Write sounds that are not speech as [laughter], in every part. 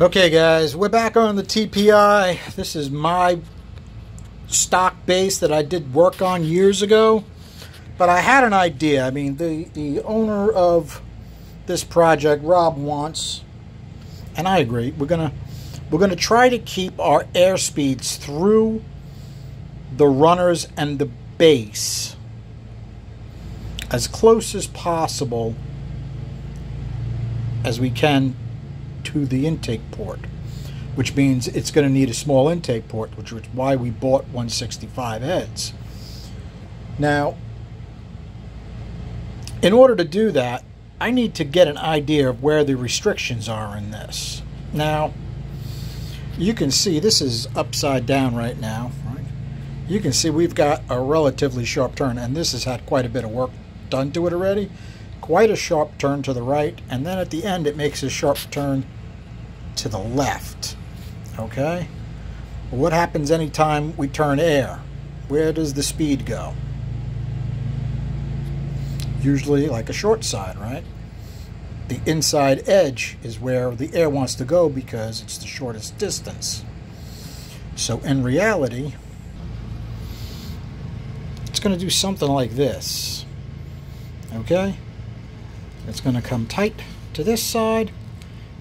Okay guys, we're back on the TPI. This is my stock base that I did work on years ago. But I had an idea. I mean, the, the owner of this project, Rob, wants, and I agree, we're gonna we're gonna try to keep our air speeds through the runners and the base as close as possible as we can to the intake port, which means it's going to need a small intake port, which is why we bought 165 heads. Now, in order to do that, I need to get an idea of where the restrictions are in this. Now, you can see this is upside down right now. Right? You can see we've got a relatively sharp turn, and this has had quite a bit of work done to it already. Quite a sharp turn to the right, and then at the end it makes a sharp turn to the left. Okay? what happens anytime we turn air? Where does the speed go? Usually like a short side, right? The inside edge is where the air wants to go because it's the shortest distance. So in reality, it's going to do something like this. Okay? It's going to come tight to this side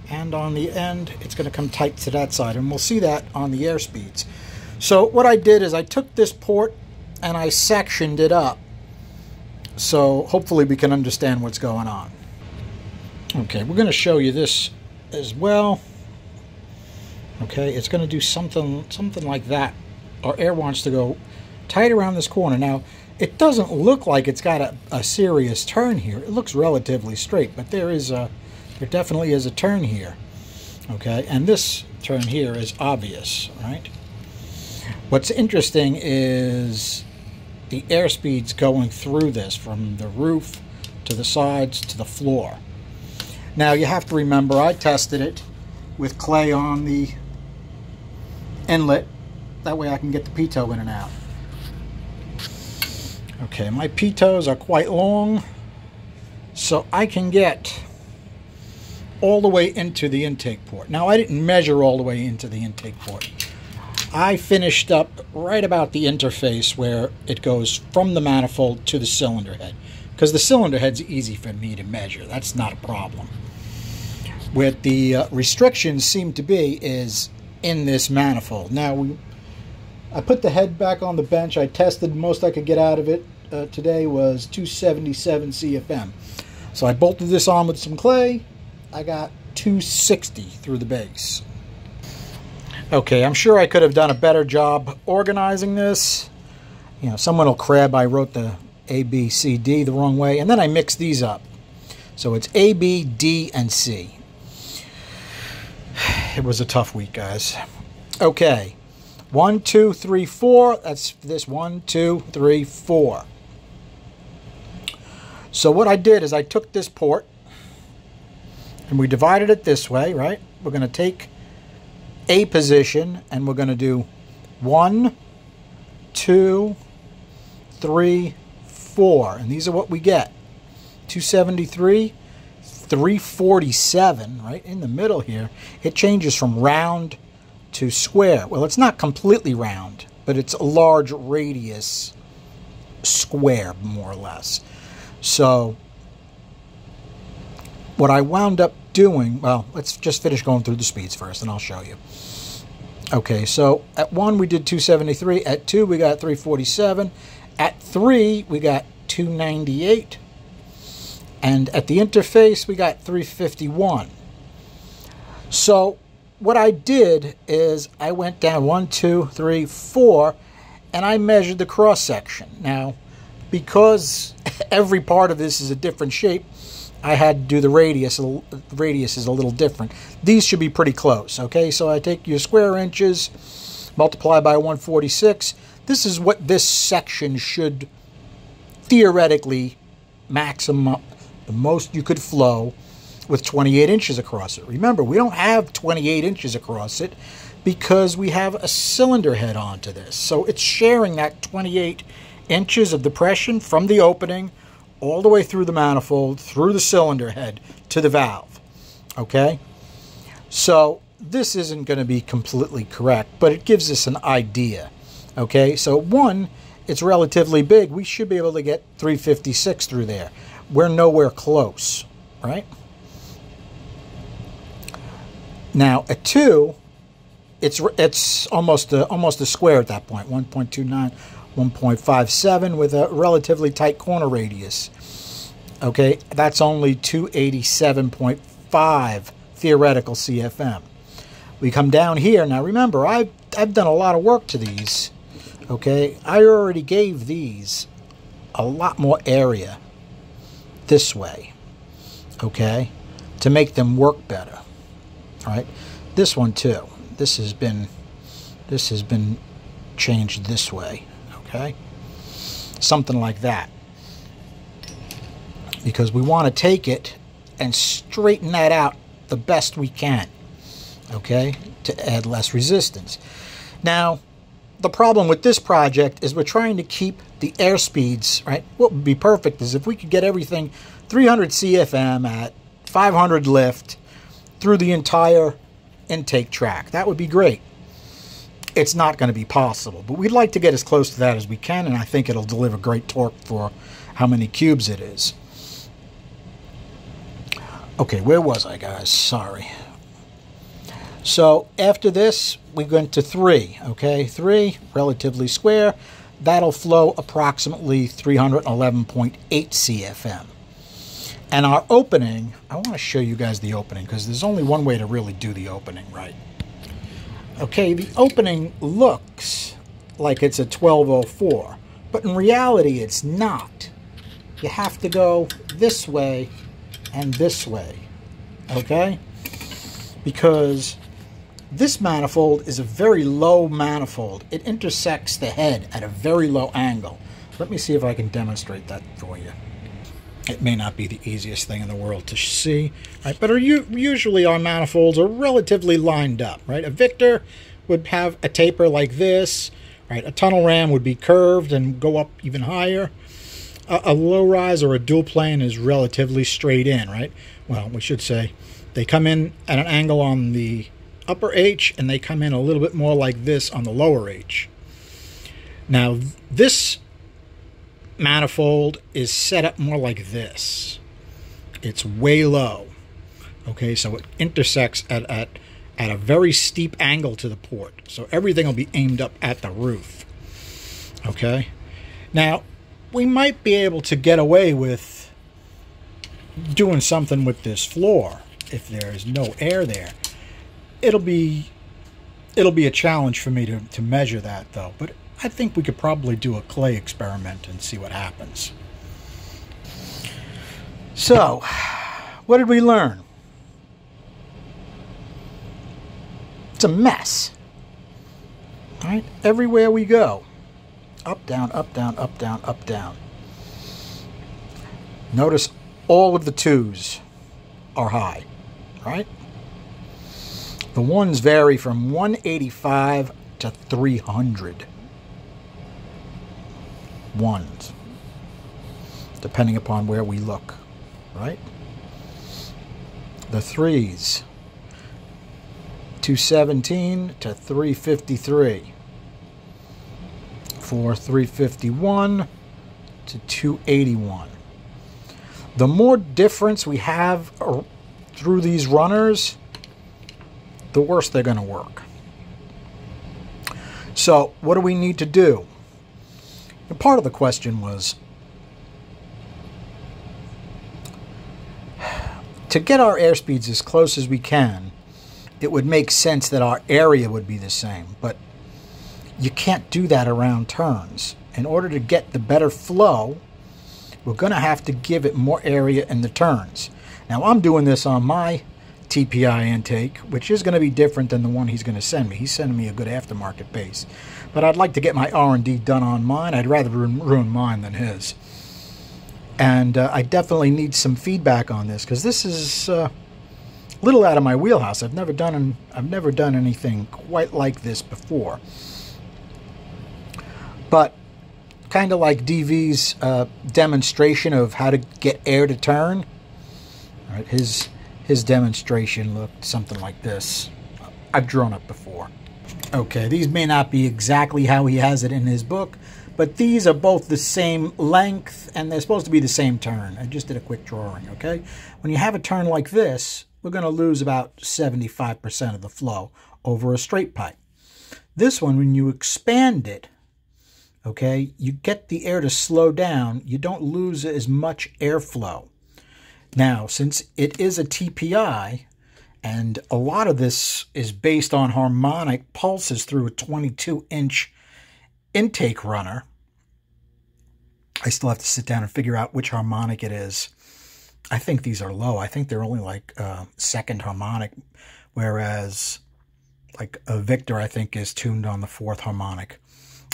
and on the end it's going to come tight to that side and we'll see that on the air speeds so what I did is I took this port and I sectioned it up. So hopefully we can understand what's going on. Okay we're going to show you this as well. Okay it's going to do something something like that. Our air wants to go tight around this corner. Now it doesn't look like it's got a, a serious turn here. It looks relatively straight but there is a there definitely is a turn here. Okay, and this turn here is obvious, right? What's interesting is the airspeed's going through this from the roof to the sides to the floor. Now you have to remember I tested it with clay on the inlet. That way I can get the pitot in and out. Okay, my pitots are quite long, so I can get all the way into the intake port. Now, I didn't measure all the way into the intake port. I finished up right about the interface where it goes from the manifold to the cylinder head. Because the cylinder head's easy for me to measure. That's not a problem. What the uh, restrictions seem to be is in this manifold. Now, we, I put the head back on the bench. I tested most I could get out of it uh, today was 277 CFM. So I bolted this on with some clay, I got 260 through the base. Okay, I'm sure I could have done a better job organizing this. You know, someone will crab I wrote the A, B, C, D the wrong way, and then I mixed these up. So it's A, B, D, and C. [sighs] It was a tough week, guys. Okay, one, two, three, four. That's this one, two, three, four. So what I did is I took this port, and we divided it this way, right? We're going to take a position and we're going to do one, two, three, four. And these are what we get. 273, 347, right in the middle here. It changes from round to square. Well, it's not completely round, but it's a large radius square, more or less. So what I wound up doing, well, let's just finish going through the speeds first and I'll show you. Okay, so at 1 we did 273, at 2 we got 347, at 3 we got 298, and at the interface we got 351. So what I did is I went down 1, 2, 3, 4, and I measured the cross section. Now, because [laughs] every part of this is a different shape, I had to do the radius. The radius is a little different. These should be pretty close, okay? So I take your square inches, multiply by 146. This is what this section should theoretically maximum, the most you could flow with 28 inches across it. Remember, we don't have 28 inches across it because we have a cylinder head onto this. So it's sharing that 28 inches of depression from the opening all the way through the manifold, through the cylinder head to the valve. Okay? So this isn't going to be completely correct, but it gives us an idea. Okay, so one, it's relatively big. We should be able to get 356 through there. We're nowhere close, right? Now, at 2, it's it's almost a, almost a square at that point, 1.29, 1.57 with a relatively tight corner radius. Okay, that's only 287.5 theoretical CFM. We come down here. Now remember, I've, I've done a lot of work to these. Okay, I already gave these a lot more area this way. Okay, to make them work better. All right, this one too. This has been this has been changed this way. Okay, something like that because we want to take it and straighten that out the best we can, okay, to add less resistance. Now, the problem with this project is we're trying to keep the air speeds, right? What would be perfect is if we could get everything 300 CFM at 500 lift through the entire intake track. That would be great. It's not going to be possible, but we'd like to get as close to that as we can, and I think it'll deliver great torque for how many cubes it is. Okay, where was I, guys? Sorry. So after this, we go into 3, okay? 3, relatively square. That'll flow approximately 311.8 CFM. And our opening, I want to show you guys the opening because there's only one way to really do the opening right. Okay, the opening looks like it's a 1204, but in reality it's not. You have to go this way and this way, okay? Because this manifold is a very low manifold. It intersects the head at a very low angle. Let me see if I can demonstrate that for you. It may not be the easiest thing in the world to see, right? But are you, usually our manifolds are relatively lined up, right? A Victor would have a taper like this, right? A tunnel ram would be curved and go up even higher a, a low rise or a dual plane is relatively straight in, right? Well, we should say they come in at an angle on the upper H and they come in a little bit more like this on the lower H. Now, this manifold is set up more like this. It's way low. Okay, so it intersects at, at, at a very steep angle to the port. So everything will be aimed up at the roof. Okay, now we might be able to get away with doing something with this floor if there's no air there. It'll be it'll be a challenge for me to, to measure that though, but I think we could probably do a clay experiment and see what happens. So, what did we learn? It's a mess. Right? Everywhere we go. Up, down, up, down, up, down, up, down. Notice all of the twos are high, right? The ones vary from 185 to 300 ones, depending upon where we look, right? The threes, 217 to 353 for 351 to 281. The more difference we have through these runners, the worse they're going to work. So what do we need to do? And part of the question was to get our airspeeds as close as we can, it would make sense that our area would be the same. But you can't do that around turns. In order to get the better flow, we're going to have to give it more area in the turns. Now I'm doing this on my TPI intake, which is going to be different than the one he's going to send me. He's sending me a good aftermarket base. But I'd like to get my R&D done on mine. I'd rather ruin mine than his. And uh, I definitely need some feedback on this because this is uh, a little out of my wheelhouse. I've never done I've never done anything quite like this before. But kind of like DV's uh, demonstration of how to get air to turn. Right, his his demonstration looked something like this. I've drawn it before. Okay, these may not be exactly how he has it in his book, but these are both the same length and they're supposed to be the same turn. I just did a quick drawing, okay? When you have a turn like this, we're going to lose about 75% of the flow over a straight pipe. This one, when you expand it, okay, you get the air to slow down. You don't lose as much airflow. Now, since it is a TPI, and a lot of this is based on harmonic pulses through a 22 inch intake runner, I still have to sit down and figure out which harmonic it is. I think these are low. I think they're only like uh, second harmonic, whereas like a Victor, I think, is tuned on the fourth harmonic.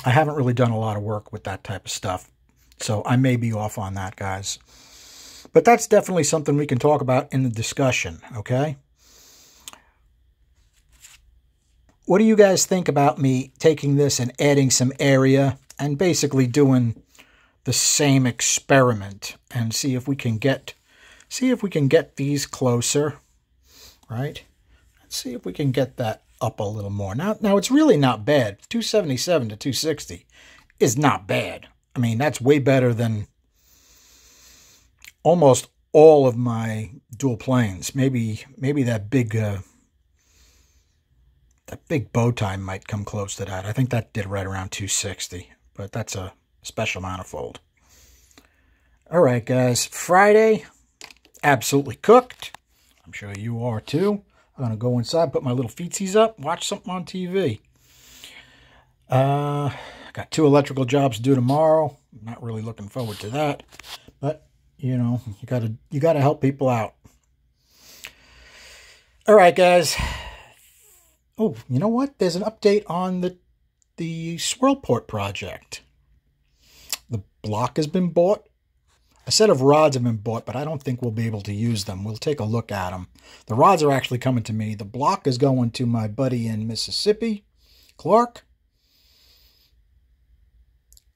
I haven't really done a lot of work with that type of stuff, so I may be off on that, guys. But that's definitely something we can talk about in the discussion, okay? What do you guys think about me taking this and adding some area and basically doing the same experiment and see if we can get see if we can get these closer, right? Let's see if we can get that up a little more. Now, now it's really not bad. 277 to 260 is not bad. I mean, that's way better than almost all of my dual planes. Maybe maybe that big uh, that big bow tie might come close to that. I think that did right around 260, but that's a special manifold. All right, guys. Friday, absolutely cooked. I'm sure you are too. I'm going to go inside, put my little feetsies up, watch something on TV. Uh, got two electrical jobs do tomorrow. Not really looking forward to that, but you know, you gotta you gotta help people out. All right, guys. Oh, you know what? There's an update on the the Swirlport project. The block has been bought. A set of rods have been bought, but I don't think we'll be able to use them. We'll take a look at them. The rods are actually coming to me. The block is going to my buddy in Mississippi, Clark.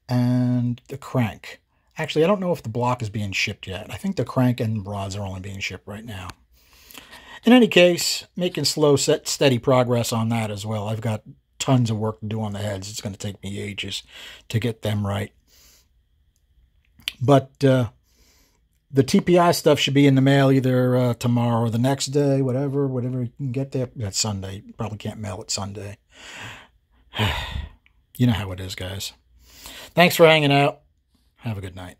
And the crank. Actually, I don't know if the block is being shipped yet. I think the crank and rods are only being shipped right now. In any case, making slow, set, steady progress on that as well. I've got tons of work to do on the heads. It's going to take me ages to get them right. But uh, the TPI stuff should be in the mail either uh, tomorrow or the next day, whatever, whatever you can get there. That's Sunday. Probably can't mail it Sunday. [sighs] you know how it is, guys. Thanks for hanging out. Have a good night.